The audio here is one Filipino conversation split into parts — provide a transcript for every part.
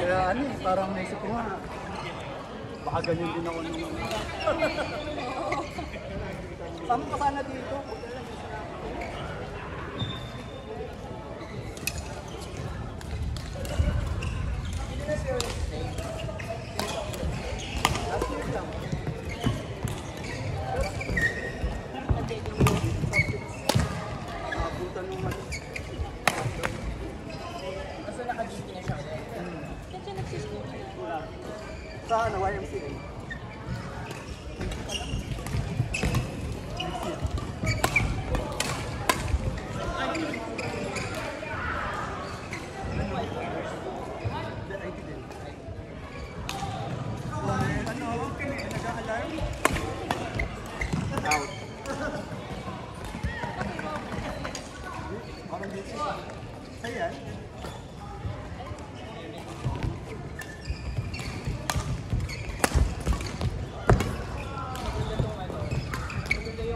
Kaya ano eh, parang naisip ko nga, baka ganyan din ako nung... Sama ka sana dito. puntahan ng YMCA.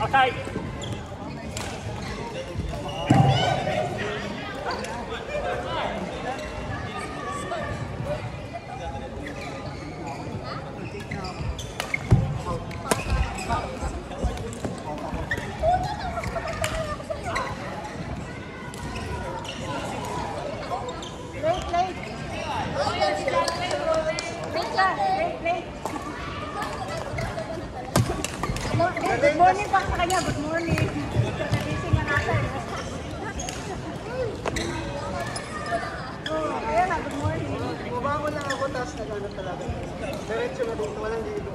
赤い。Good morning pa sa kanya. Good morning. Nagising na natin. oh, ayan na. Good morning. Bumangon ako tapos nagano talaga. Diretso na dito. Walang dito.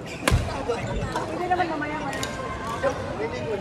Hindi naman mamaya. Hindi ko.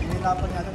Hindi dapat natin